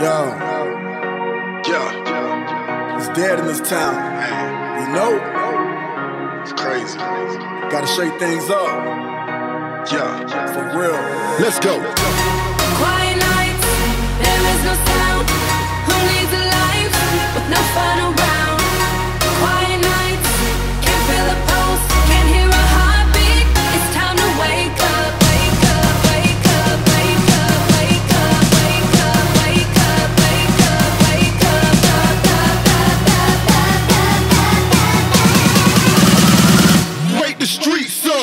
Yo, Yeah, it's dead in this town. man, You know, it's crazy. gotta shake things up Yeah, for real. Let's go. the streets up.